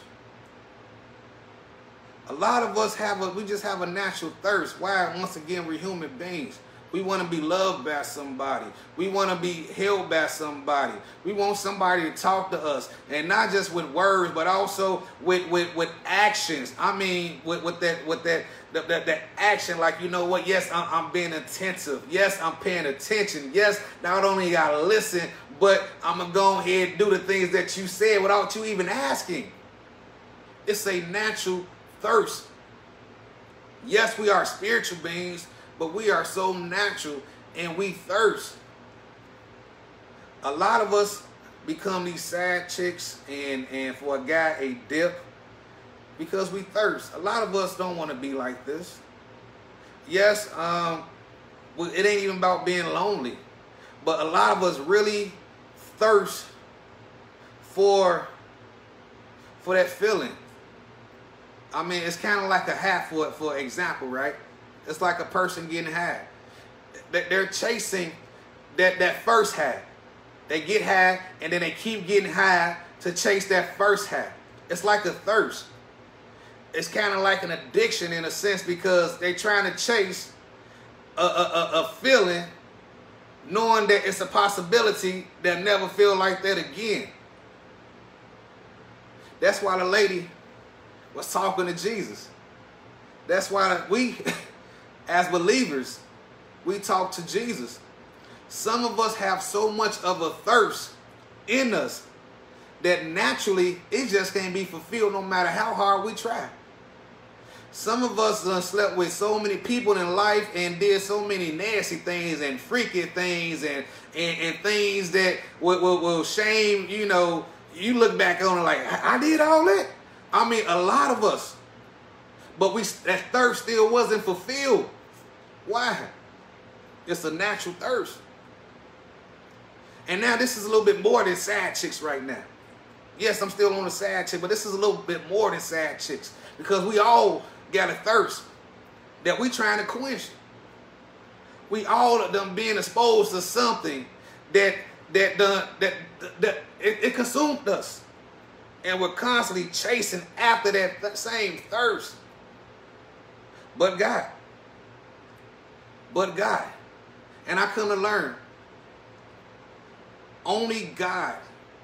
A lot of us have a, we just have a natural thirst. Why? Once again, we're human beings. We want to be loved by somebody. We want to be held by somebody. We want somebody to talk to us. And not just with words, but also with, with, with actions. I mean, with, with that, with that, that, that, action, like, you know what? Yes, I'm, I'm being attentive. Yes, I'm paying attention. Yes, not only got to listen, but I'm going to go ahead and do the things that you said without you even asking. It's a natural thirst. Yes, we are spiritual beings, but we are so natural and we thirst. A lot of us become these side chicks and, and for a guy a dip because we thirst. A lot of us don't want to be like this. Yes, um, it ain't even about being lonely, but a lot of us really thirst for for that feeling I mean, it's kind of like a hat for for example, right? It's like a person getting high. That they're chasing that that first high. They get high and then they keep getting high to chase that first high. It's like a thirst. it's kind of like an addiction in a sense because they're trying to chase a, a, a, a feeling knowing that it's a possibility they'll never feel like that again. That's why the lady was talking to Jesus. That's why we, as believers, we talk to Jesus. Some of us have so much of a thirst in us that naturally it just can't be fulfilled no matter how hard we try. Some of us done slept with so many people in life and did so many nasty things and freaky things and, and, and things that will, will, will shame, you know, you look back on it like, I did all that? I mean, a lot of us. But we that thirst still wasn't fulfilled. Why? It's a natural thirst. And now this is a little bit more than side chicks right now. Yes, I'm still on the side chick, but this is a little bit more than side chicks because we all got a thirst that we trying to quench. We all of them being exposed to something that that done that that it, it consumed us, and we're constantly chasing after that th same thirst. But God, but God, and I come to learn. Only God,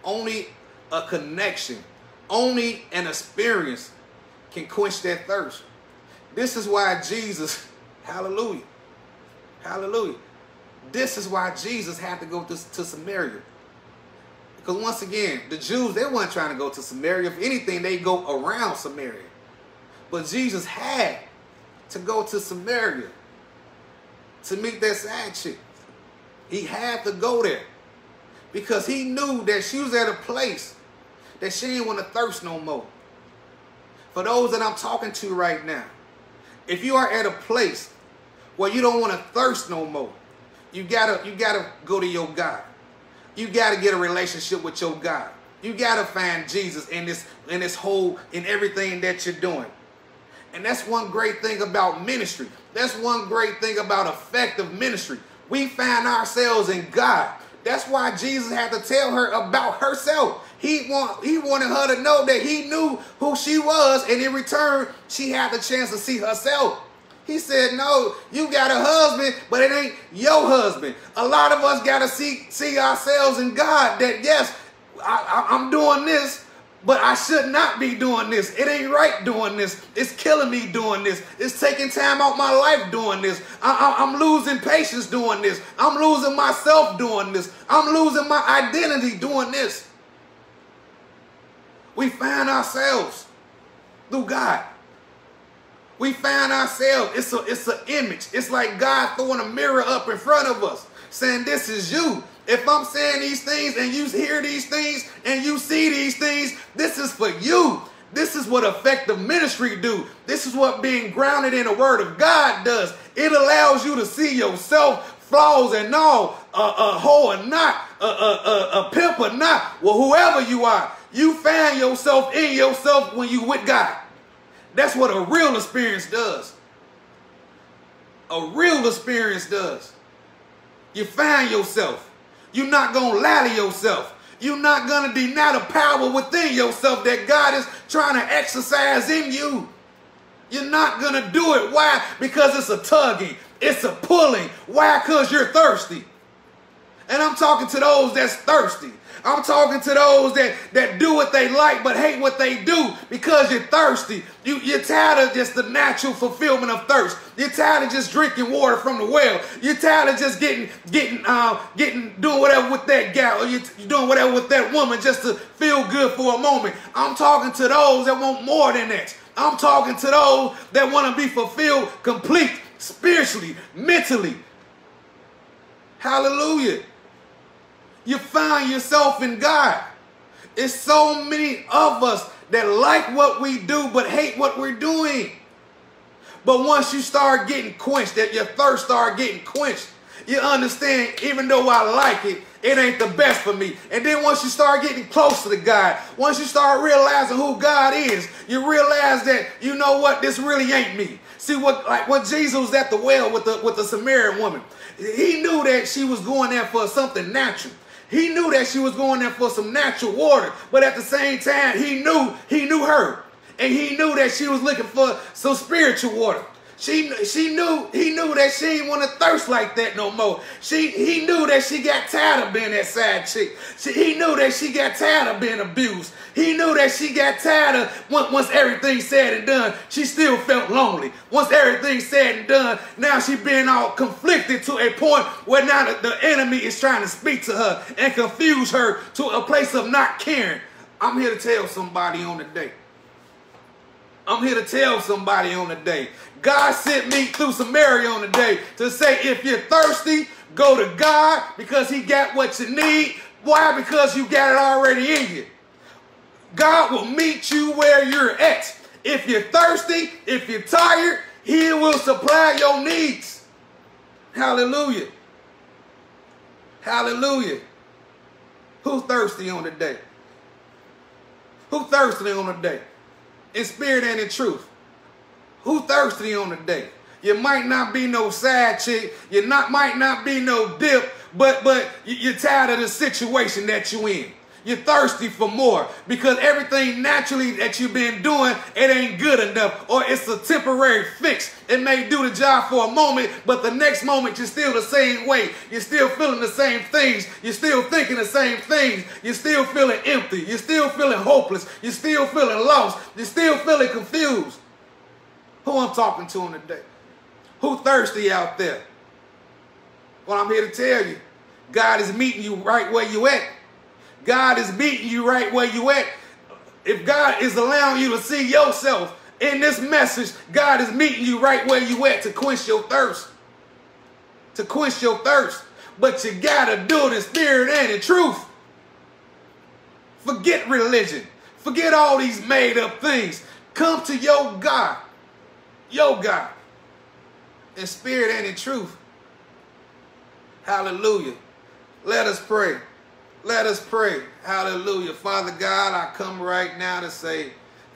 only a connection, only an experience can quench that thirst. This is why Jesus, hallelujah, hallelujah. This is why Jesus had to go to, to Samaria. Because once again, the Jews, they weren't trying to go to Samaria. If anything, they go around Samaria. But Jesus had to go to Samaria to meet that side chick. He had to go there because he knew that she was at a place that she didn't want to thirst no more. For those that I'm talking to right now, if you are at a place where you don't want to thirst no more, you gotta you gotta go to your God. You gotta get a relationship with your God. You gotta find Jesus in this in this whole in everything that you're doing. And that's one great thing about ministry. That's one great thing about effective ministry. We find ourselves in God. That's why Jesus had to tell her about herself. He want he wanted her to know that he knew who she was, and in return, she had the chance to see herself. He said, No, you got a husband, but it ain't your husband. A lot of us got to see, see ourselves in God that, yes, I, I, I'm doing this, but I should not be doing this. It ain't right doing this. It's killing me doing this. It's taking time out my life doing this. I, am losing patience doing this. I'm losing myself doing this. I'm losing my identity doing this. We find ourselves through God. We find ourselves, it's a it's an image. It's like God throwing a mirror up in front of us, saying, This is you. If I'm saying these things and you hear these things and you see these things, this is for you. This is what effective ministry do. This is what being grounded in the word of God does. It allows you to see yourself, flaws and all, a, a hoe or not, a, a, a, a pimp or not, well, whoever you are, you find yourself in yourself when you with God. That's what a real experience does. A real experience does. You find yourself. You're not going to lie to yourself. You're not going to deny the power within yourself that God is trying to exercise in you. You're not going to do it. Why? Because it's a tugging. It's a pulling. Why? Because you're thirsty. And I'm talking to those that's thirsty. I'm talking to those that, that do what they like but hate what they do because you're thirsty. You, you're tired of just the natural fulfillment of thirst. You're tired of just drinking water from the well. You're tired of just getting, getting, uh, getting, doing whatever with that gal or you're doing whatever with that woman just to feel good for a moment. I'm talking to those that want more than that. I'm talking to those that want to be fulfilled complete spiritually, mentally. Hallelujah you find yourself in God. It's so many of us that like what we do but hate what we're doing. But once you start getting quenched, that your thirst start getting quenched, you understand, even though I like it, it ain't the best for me. And then once you start getting closer to God, once you start realizing who God is, you realize that, you know what, this really ain't me. See what like when Jesus was at the well with the with the Samaritan woman, he knew that she was going there for something natural. He knew that she was going there for some natural water, but at the same time, he knew he knew her. And he knew that she was looking for some spiritual water. She she knew he knew that she didn't want to thirst like that no more. She he knew that she got tired of being that side chick. She, he knew that she got tired of being abused. He knew that she got tired of once, once everything said and done. She still felt lonely. Once everything said and done, now she being all conflicted to a point where now the, the enemy is trying to speak to her and confuse her to a place of not caring. I'm here to tell somebody on the day. I'm here to tell somebody on the day. God sent me through Samaria on the day to say, if you're thirsty, go to God because he got what you need. Why? Because you got it already in you. God will meet you where you're at. If you're thirsty, if you're tired, he will supply your needs. Hallelujah. Hallelujah. Who's thirsty on the day? Who thirsty on the day? In spirit and in truth. Who thirsty on the day? You might not be no side chick. You not might not be no dip, but but you're tired of the situation that you in. You're thirsty for more because everything naturally that you've been doing, it ain't good enough or it's a temporary fix. It may do the job for a moment, but the next moment you're still the same way. You're still feeling the same things. You're still thinking the same things. You're still feeling empty. You're still feeling hopeless. You're still feeling lost. You're still feeling confused. Who I'm talking to on the day? Who thirsty out there? Well, I'm here to tell you, God is meeting you right where you at. God is meeting you right where you at. If God is allowing you to see yourself in this message, God is meeting you right where you at to quench your thirst. To quench your thirst. But you gotta do it in spirit and in truth. Forget religion. Forget all these made up things. Come to your God. Your God. In spirit and in truth. Hallelujah. Let us pray. Let us pray. Hallelujah. Father God, I come right now to say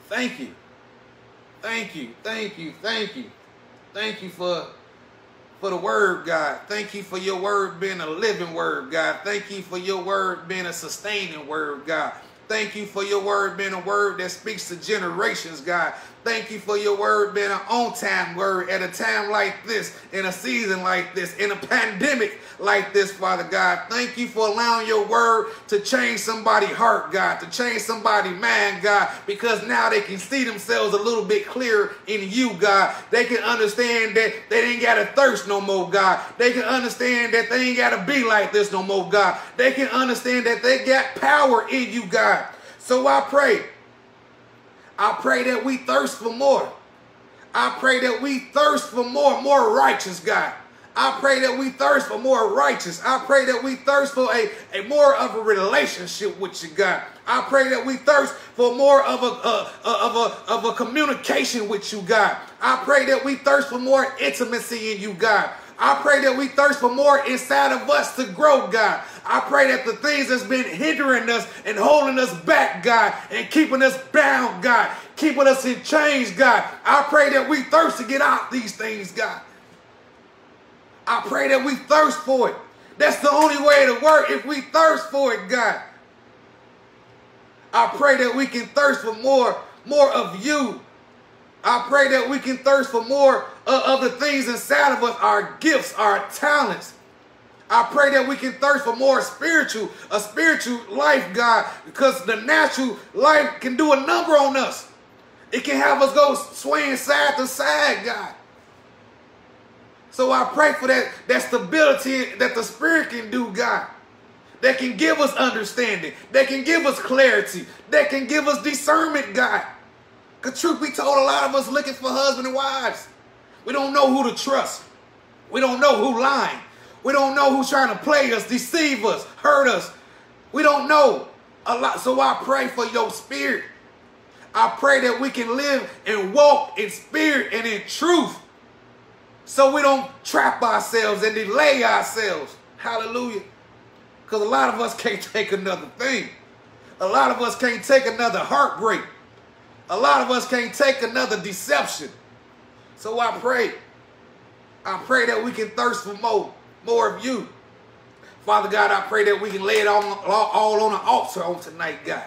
thank you. Thank you. Thank you. Thank you. Thank you for for the word, God. Thank you for your word being a living word, God. Thank you for your word being a sustaining word, God. Thank you for your word being a word that speaks to generations, God. Thank you for your word being an on time word at a time like this, in a season like this, in a pandemic like this, Father God. Thank you for allowing your word to change somebody's heart, God, to change somebody's mind, God, because now they can see themselves a little bit clearer in you, God. They can understand that they ain't got to thirst no more, God. They can understand that they ain't got to be like this no more, God. They can understand that they got power in you, God. So I pray I pray that we thirst for more. I pray that we thirst for more, more righteous, God. I pray that we thirst for more righteous. I pray that we thirst for a, a more of a relationship with you, God. I pray that we thirst for more of a, uh, of a of a communication with you, God. I pray that we thirst for more intimacy in you, God. I pray that we thirst for more inside of us to grow, God. I pray that the things that's been hindering us and holding us back, God, and keeping us bound, God, keeping us in chains, God. I pray that we thirst to get out these things, God. I pray that we thirst for it. That's the only way to work if we thirst for it, God. I pray that we can thirst for more, more of you, I pray that we can thirst for more of the things inside of us, our gifts, our talents. I pray that we can thirst for more spiritual, a spiritual life, God, because the natural life can do a number on us. It can have us go swaying side to side, God. So I pray for that, that stability that the Spirit can do, God. That can give us understanding. That can give us clarity. That can give us discernment, God. Because truth be told, a lot of us looking for husband and wives. We don't know who to trust. We don't know who lying. We don't know who's trying to play us, deceive us, hurt us. We don't know a lot. So I pray for your spirit. I pray that we can live and walk in spirit and in truth so we don't trap ourselves and delay ourselves. Hallelujah. Because a lot of us can't take another thing. A lot of us can't take another heartbreak. A lot of us can't take another deception. So I pray. I pray that we can thirst for more, more of you. Father God, I pray that we can lay it all, all on the altar on tonight, God.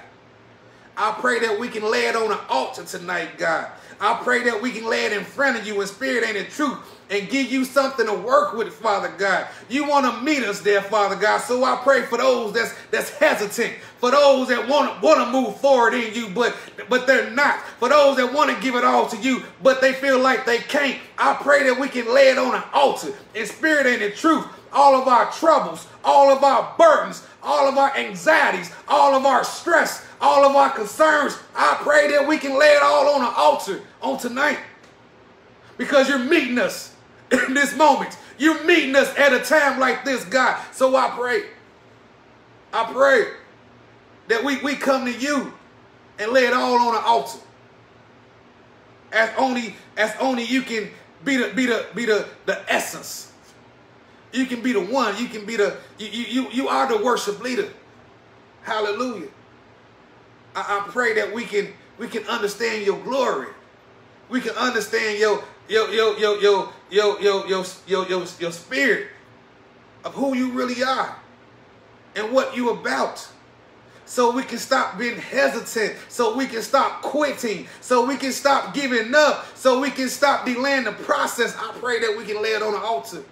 I pray that we can lay it on an altar tonight, God. I pray that we can lay it in front of you in spirit and in truth and give you something to work with, Father God. You want to meet us there, Father God. So I pray for those that's that's hesitant, for those that want to want to move forward in you, but but they're not. For those that want to give it all to you, but they feel like they can't. I pray that we can lay it on an altar in spirit and in truth. All of our troubles, all of our burdens, all of our anxieties, all of our stress, all of our concerns. I pray that we can lay it all on an altar on tonight because you're meeting us in this moment. You're meeting us at a time like this, God. So I pray, I pray that we, we come to you and lay it all on an altar. As only as only you can be the be the be the, the essence. You can be the one. You can be the you you you are the worship leader. Hallelujah. I, I pray that we can we can understand your glory. We can understand your your your your your your your your your, your, your spirit of who you really are and what you about. So we can stop being hesitant, so we can stop quitting, so we can stop giving up, so we can stop delaying the process. I pray that we can lay it on the altar.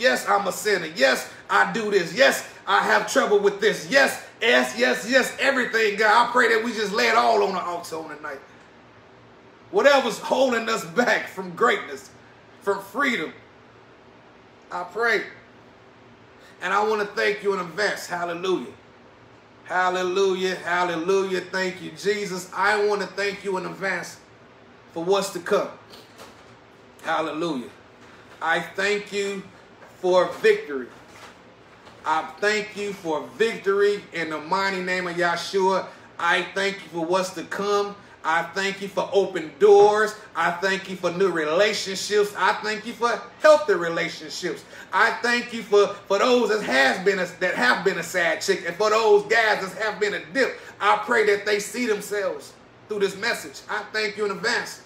Yes, I'm a sinner. Yes, I do this. Yes, I have trouble with this. Yes, yes, yes, yes, everything, God. I pray that we just lay it all on the altar on. Whatever's holding us back from greatness, from freedom, I pray. And I want to thank you in advance. Hallelujah. Hallelujah. Hallelujah. Thank you, Jesus. I want to thank you in advance for what's to come. Hallelujah. I thank you for victory. I thank you for victory in the mighty name of Yeshua. I thank you for what's to come. I thank you for open doors. I thank you for new relationships. I thank you for healthy relationships. I thank you for, for those that has been a, that have been a side chick and for those guys that have been a dip. I pray that they see themselves through this message. I thank you in advance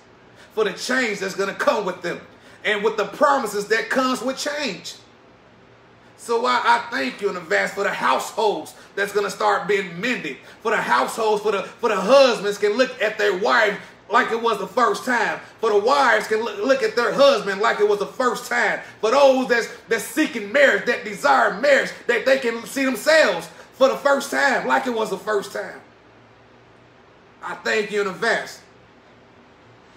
for the change that's going to come with them and with the promises that comes with change. So I, I, thank you in advance for the households that's going to start being mended. For the households, for the, for the husbands can look at their wife like it was the first time. For the wives can look, look at their husband like it was the first time. For those that's, that's seeking marriage, that desire marriage, that they can see themselves for the first time like it was the first time. I thank you in advance.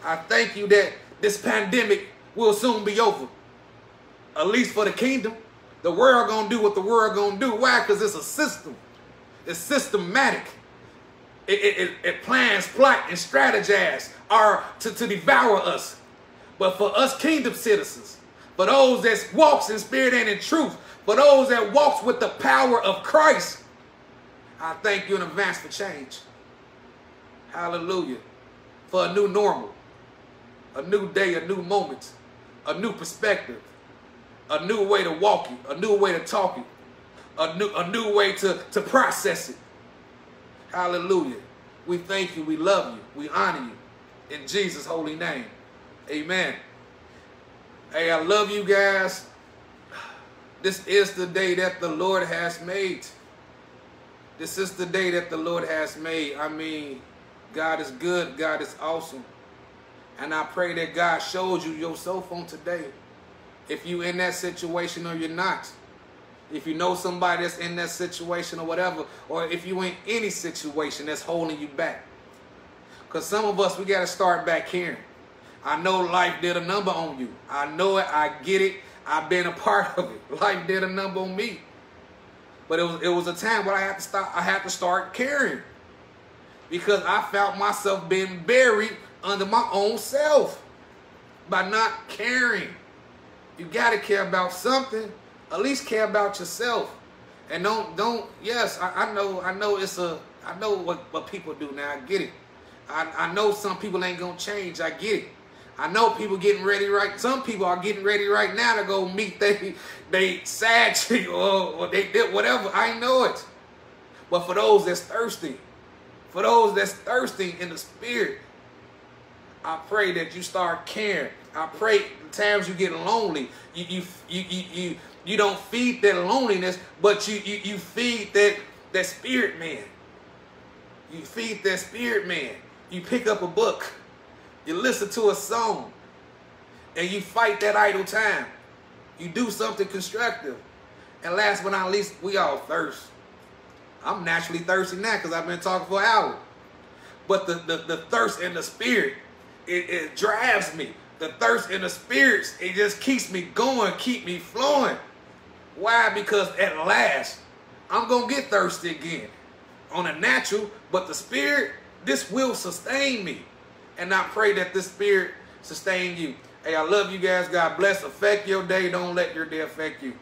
I thank you that this pandemic will soon be over. At least for the kingdom. The world gonna do what the world gonna do. Why? Because it's a system. It's systematic. It, it, it, it plans, plot, and strategize are to, to devour us. But for us kingdom citizens, for those that walks in spirit and in truth, for those that walks with the power of Christ, I thank you in advance for change. Hallelujah. For a new normal, a new day, a new moment, a new perspective, a new way to walk it, a new way to talk it, a new, a new way to, to process it. Hallelujah. We thank you. We love you. We honor you. In Jesus' holy name. Amen. Hey, I love you guys. This is the day that the Lord has made. This is the day that the Lord has made. I mean, God is good. God is awesome. And I pray that God shows you yourself on today if you in that situation or you're not. If you know somebody that's in that situation or whatever, or if you in any situation that's holding you back. Because some of us, we got to start back here. I know life did a number on you. I know it. I get it. I've been a part of it. Life did a number on me. But it was, it was a time where I had to stop. I had to start caring. Because I felt myself being buried under my own self by not caring. You got to care about something. At least care about yourself. And don't, don't, yes, I, I know, I know it's a, I know what, what people do now. I get it. I, I know some people ain't to change. I get it. I know people getting ready right. Some people are getting ready right now to go meet they they sad chick or, or they did whatever. I know it. But for those that's thirsty, for those that's thirsty in the spirit, I pray that you start caring. I pray times you get lonely, you you you you you, you don't feed that loneliness, but you, you you feed that that spirit man. You feed that spirit man. You pick up a book. You listen to a song. And you fight that idle time. You do something constructive. And last but not least, we all thirst. I'm naturally thirsty now because I've been talking for an hour. But the, the, the thirst and the spirit, it, it drives me. The thirst in the spirits, it just keeps me going, keep me flowing. Why? Because at last, I'm going to get thirsty again on a natural, but the spirit, this will sustain me. And I pray that this spirit sustain you. Hey, I love you guys. God bless. Affect your day. Don't let your day affect you.